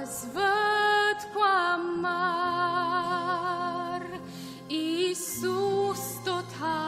azi văd cu amar Iisus tot har.